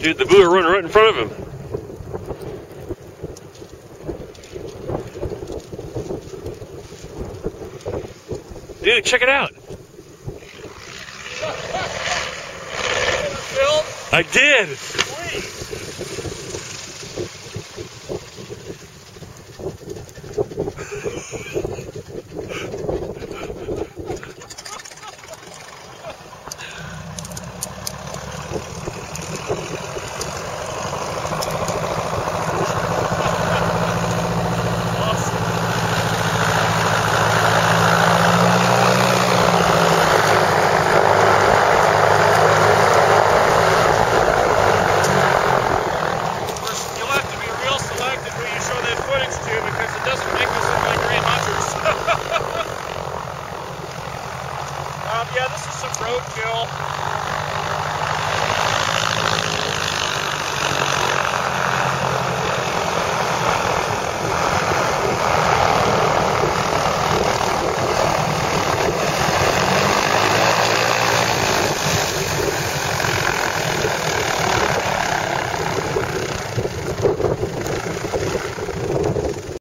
Dude, the are running right in front of him. Dude, check it out. I did. this is some roadkill.